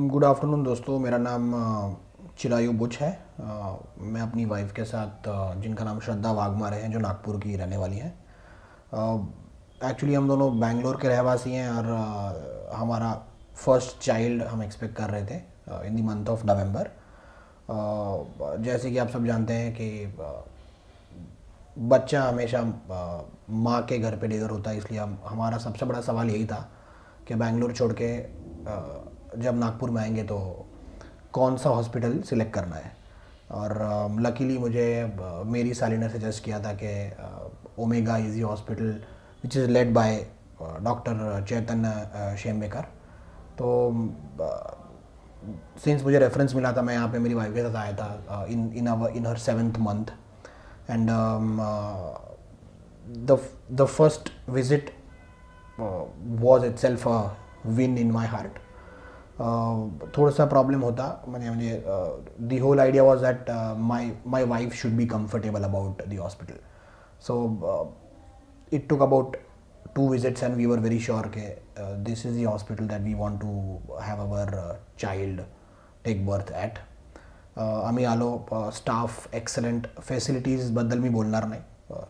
Good afternoon दोस्तों। मेरा नाम चिरायु बुच है। मैं अपनी वाइफ के साथ जिनका नाम श्रद्धा वाघमारे हैं, जो नागपुर की रहने वाली हैं। एक्चुअली हम दोनों बैंगलोर के रहवासी हैं और हमारा फ़र्स्ट चाइल्ड हम एक्सपेक्ट कर रहे थे in the month of November जैसे कि आप सब जानते हैं कि बच्चा हमेशा माँ के घर पे डिलीवर होता है, इसलिए हम, हमारा सबसे बड़ा सवाल यही था कि बैंगलोर छोड़ के जब नागपुर में आएँगे तो कौन सा हॉस्पिटल सिलेक्ट करना है? और लकीली मुझे मेरी साली ने सजेस्ट किया था कि Omega easy hospital which is led by doctor Chaitanya Shembekar तो सिंस मुझे रेफरेंस मिला था, मैं यहाँ पे मेरी वाइफ के साथ आया था in in in her seventh month and the first visit was itself win in my heart थोड़ा सा प्रॉब्लम होता। मैंने मुझे the whole idea was that my my wife should be comfortable about the hospital so it took about and we were very sure that uh, this is the hospital that we want to have our uh, child take birth at. आम्ही आलो staff excellent फॅसिलिटीजबद्दल मी बोलणार नाही.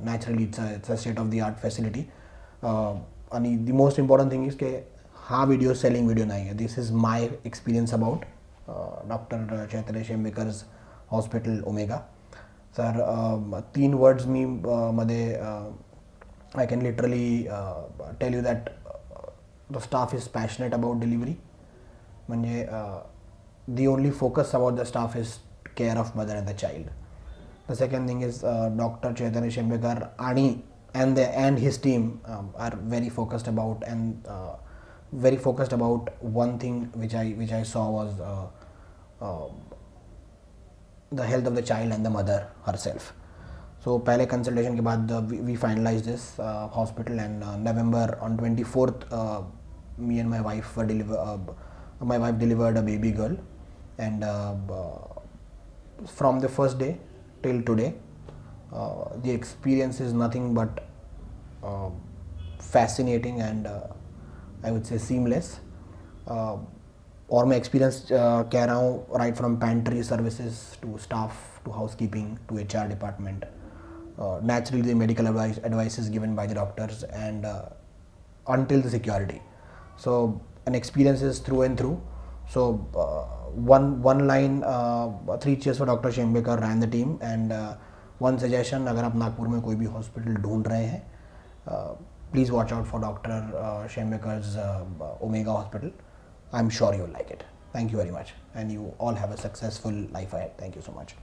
Naturally it's a it's a state of the art facility आणि the most important thing is के हा video selling video नाही आहे this is my experience about doctor Chaitanya Shembekar's hospital Omega sir तीन words मी मध्ये I can literally uh, tell you that uh, the staff is passionate about delivery. म्हणजे the only focus about the staff is care of mother and the child. The second thing is uh, Dr. Chaitanya Shembekar Ani and the and his team um, are very focused about and uh, very focused about one thing which I which I saw was uh, uh, the health of the child and the mother herself. सो पहले consultation के बाद we finalise this hospital and November on twenty fourth me and my wife were deliver uh, my wife delivered a baby girl and uh, from the first day till today uh, the experience is nothing but uh, fascinating and I would say seamless और मैं experience कह रहा हूँ right from pantry services to staff to housekeeping to H R department naturally medical advice is given by the doctors and until the security so an experience is through and through so one one line three cheers for doctor Shembekar ran the team and one suggestion अगर आप नागपुर में कोई भी hospital ढूंढ रहे हैं please watch out for Dr. Uh, uh, Omega Hospital. I'm sure you'll like it. Thank you very much. And you all have a successful life ahead. Thank you so much.